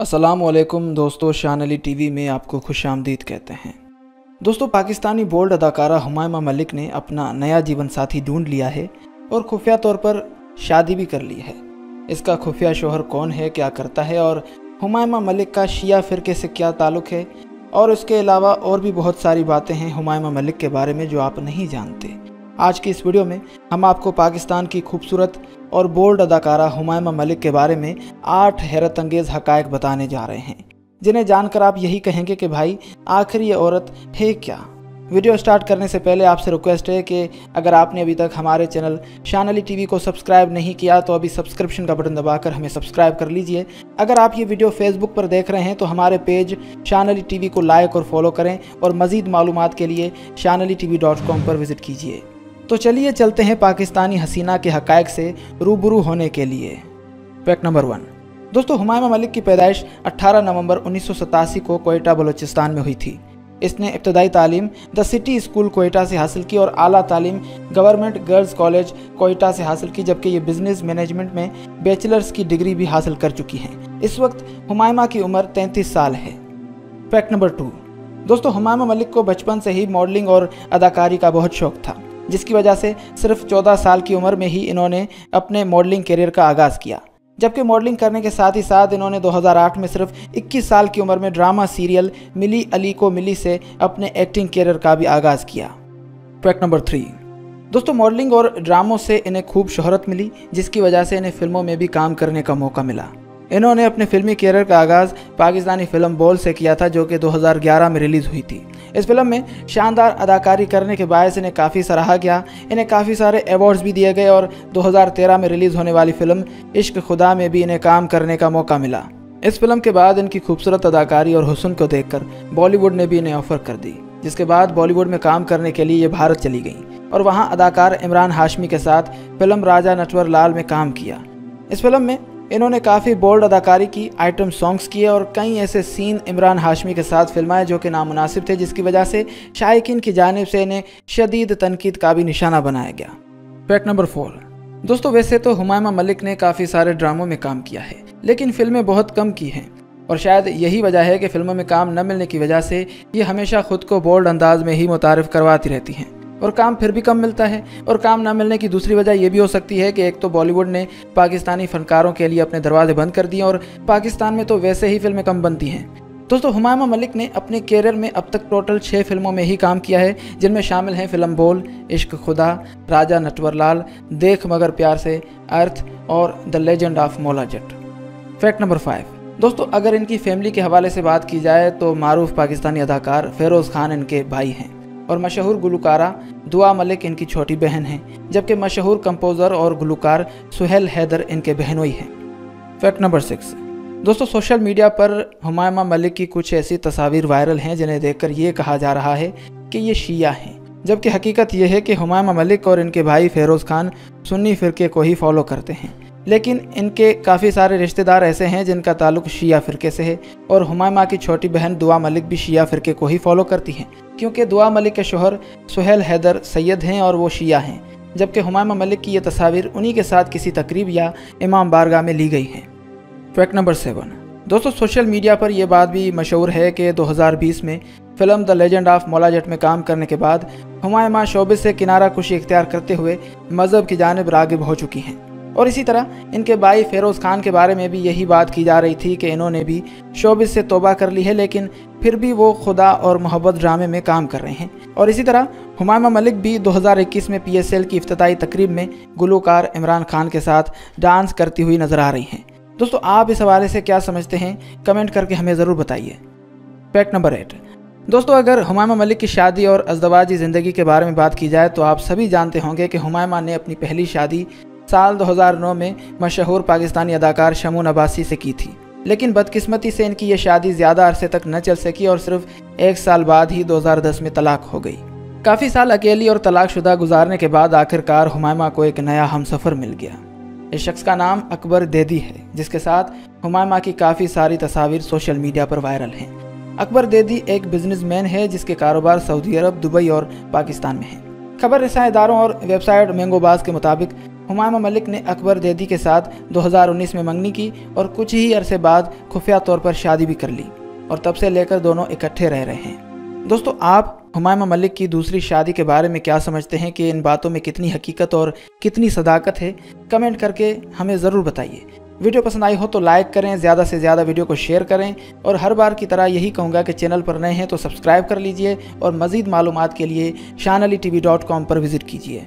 असलकुम दोस्तों, शान अली टीवी में आपको खुश आमदीद कहते हैं। दोस्तों, पाकिस्तानी बोल्ड अदाकारा हुमायमा मलिक ने अपना नया जीवन साथी ढूंढ लिया है और खुफिया तौर पर शादी भी कर ली है। इसका खुफिया शोहर कौन है, क्या करता है और हुमायमा मलिक का शिया फ़िरके से क्या ताल्लुक़ है? और उसके अलावा और भी बहुत सारी बातें हैं हुमायमा मलिक के बारे में जो आप नहीं जानते। आज की इस वीडियो में हम आपको पाकिस्तान की खूबसूरत और बोल्ड अदाकारा हुमायमा मलिक के बारे में आठ हैरत अंगेज़ हकायक बताने जा रहे हैं। जिन्हें जानकर आप यही कहेंगे कि भाई, आखिर ये औरत है क्या? वीडियो स्टार्ट करने से पहले आपसे रिक्वेस्ट है कि अगर आपने अभी तक हमारे चैनल शान अली टीवी को सब्सक्राइब नहीं किया तो अभी सब्सक्रिप्शन का बटन दबाकर हमें सब्सक्राइब कर लीजिए। अगर आप ये वीडियो फेसबुक पर देख रहे हैं तो हमारे पेज शान अली टीवी को लाइक और फॉलो करें और मज़ीद मालूम के लिए शान अली टी पर विज़िट कीजिए। तो चलिए चलते हैं पाकिस्तानी हसीना के हकायक से रूबरू होने के लिए। Fact number one. दोस्तों, हुमायूं मलिक की पैदाइश 18 नवंबर उन्नीस सौ सतासी को कोयटा, बलोचिस्तान में हुई थी। इसने इब्तदाई तालीम, द सिटी स्कूल कोयटा से हासिल की और आला तालीम, गवर्नमेंट गर्ल्स कॉलेज कोयटा से हासिल की, जबकि ये बिज़नेस मैनेजमेंट में बैचलर्स की डिग्री भी हासिल कर चुकी हैं। इस वक्त हुमायमा की उम्र 33 साल है। Fact number two. दोस्तों, हुमायूं मलिक को बचपन से ही मॉडलिंग और अदाकारी का बहुत शौक था। जिसकी वजह से सिर्फ़ 14 साल की उम्र में ही इन्होंने अपने मॉडलिंग करियर का आगाज़ किया। जबकि मॉडलिंग करने के साथ ही साथ इन्होंने 2008 में सिर्फ़ 21 साल की उम्र में ड्रामा सीरियल मिली अली को मिली से अपने एक्टिंग करियर का भी आगाज़ किया। फैक्ट नंबर थ्री दोस्तों मॉडलिंग और ड्रामों से इन्हें खूब शोहरत मिली, जिसकी वजह से इन्हें फ़िल्मों में भी काम करने का मौका मिला। इन्होंने अपने फिल्मी करियर का आगाज़ पाकिस्तानी फ़िल्म बोल से किया था, जो कि 2011 में रिलीज़ हुई थी। इस फ़िल्म में शानदार अदाकारी करने के बायस इन्हें काफ़ी सराहा गया। इन्हें काफ़ी सारे अवार्ड्स भी दिए गए और 2013 में रिलीज़ होने वाली फ़िल्म इश्क खुदा में भी इन्हें काम करने का मौका मिला। इस फ़िल्म के बाद इनकी खूबसूरत अदाकारी और हुसन को देखकर बॉलीवुड ने भी इन्हें ऑफ़र कर दी, जिसके बाद बॉलीवुड में काम करने के लिए ये भारत चली गई और वहाँ अदाकार इमरान हाशमी के साथ फ़िल्म राजा नटवर लाल में काम किया। इस फ़िल्म में इन्होंने काफ़ी बोल्ड अदाकारी की आइटम सॉन्ग्स किए और कई ऐसे सीन इमरान हाशमी के साथ फिल्माए जो कि नामुनासिब थे, जिसकी वजह से शायकीन की जानब से इन्हें शदीद तनकीद का भी निशाना बनाया गया। फैक्ट नंबर फोर दोस्तों, वैसे तो हुमायूं मलिक ने काफ़ी सारे ड्रामों में काम किया है, लेकिन फ़िल्में बहुत कम की हैं। और शायद यही वजह है कि फ़िल्मों में काम न मिलने की वजह से ये हमेशा खुद को बोल्ड अंदाज में ही मुतारफ़ करवाती रहती हैं। और काम फिर भी कम मिलता है। और काम ना मिलने की दूसरी वजह यह भी हो सकती है कि एक तो बॉलीवुड ने पाकिस्तानी फनकारों के लिए अपने दरवाजे बंद कर दिए और पाकिस्तान में तो वैसे ही फ़िल्में कम बनती हैं। दोस्तों, हुमायूं मलिक ने अपने कैरियर में अब तक टोटल छः फ़िल्मों में ही काम किया है, जिनमें शामिल हैं फ़िल्म बोल, इश्क खुदा, राजा नटवरलाल, देख मगर प्यार से, अर्थ और द लेजेंड ऑफ़ मोला जट। फैक्ट नंबर फाइव दोस्तों, अगर इनकी फैमिली के हवाले से बात की जाए तो मारूफ पाकिस्तानी अदाकार फेरोज़ खान इनके भाई हैं। और मशहूर गुलकारा दुआ मलिक इनकी छोटी बहन हैं, जबकि मशहूर कंपोज़र और गुलकार सुहेल हैदर इनके बहनोई हैं। Fact number six. दोस्तों, सोशल मीडिया पर हुमायूं मलिक की कुछ ऐसी तस्वीर वायरल हैं, जिन्हें देखकर ये कहा जा रहा है कि ये शिया हैं, जबकि हकीकत यह है कि हुमायूं मलिक और इनके भाई फेरोज़ खान सुन्नी फ़िरके को ही फॉलो करते हैं। लेकिन इनके काफ़ी सारे रिश्तेदार ऐसे हैं जिनका ताल्लुक शिया फ़िरके से है और हुमायूं की छोटी बहन दुआ मलिक भी शिया फ़िरके को ही फॉलो करती हैं। क्योंकि दुआ मलिक के शोहर सुहेल हैदर सैयद हैं और वो शिया हैं, जबकि हुमायूं मलिक की ये तस्वीर उन्हीं के साथ किसी तकरीब या इमाम बारगाह में ली गई हैं। फैक्ट नंबर सेवन दोस्तों सोशल मीडिया पर यह बात भी मशहूर है कि 2020 में film the legend of Maula Jatt में काम करने के बाद हुमायूं शोबे से किनारा खुशी इख्तियार करते हुए मज़हब की जानब रागिब हो चुकी हैं। और इसी तरह इनके भाई फेरोज़ खान के बारे में भी यही बात की जा रही थी कि इन्होंने भी शोबिस से तोबा कर ली है, लेकिन फिर भी वो खुदा और मोहब्बत ड्रामे में काम कर रहे हैं। और इसी तरह हुमायूं मलिक भी 2021 में पीएसएल की अफ्ताही तकरीब में गुलकार इमरान खान के साथ डांस करती हुई नज़र आ रही हैं। दोस्तों, आप इस हवाले से क्या समझते हैं? कमेंट करके हमें ज़रूर बताइए। Fact number eight. दोस्तों, अगर हुमायूं मलिक की शादी और अजदवाजी ज़िंदगी के बारे में बात की जाए तो आप सभी जानते होंगे कि हुमायूं ने अपनी पहली शादी साल 2009 में मशहूर पाकिस्तानी अदाकार शमून अब्बासी से की थी। लेकिन बदकिस्मती से इनकी यह शादी ज़्यादा अरसे तक न चल सकी और सिर्फ़ एक साल बाद ही 2010 में तलाक हो गई। काफ़ी साल अकेली और तलाकशुदा गुजारने के बाद आखिरकार हुमायूं को एक नया हमसफ़र मिल गया। इस शख्स का नाम अकबर देदी है, जिसके साथ हुमायमा की काफ़ी सारी तस्वीर सोशल मीडिया पर वायरल हैं। अकबर देदी एक बिजनेसमैन है, जिसके कारोबार सऊदी अरब, दुबई और पाकिस्तान में है। खबर रसा इदारों और वेबसाइट मैंगोबाज के मुताबिक हुमायूं मलिक ने अकबर जैदी के साथ 2019 में मंगनी की और कुछ ही अरसे बाद खुफिया तौर पर शादी भी कर ली और तब से लेकर दोनों इकट्ठे रह रहे हैं। दोस्तों, आप हुमायूं मलिक की दूसरी शादी के बारे में क्या समझते हैं कि इन बातों में कितनी हकीकत और कितनी सदाकत है? कमेंट करके हमें ज़रूर बताइए। वीडियो पसंद आई हो तो लाइक करें, ज़्यादा से ज़्यादा वीडियो को शेयर करें और हर बार की तरह यही कहूँगा कि चैनल पर नए हैं तो सब्सक्राइब कर लीजिए और मज़ीद मालूम के लिए शान अली टी पर विज़िट कीजिए।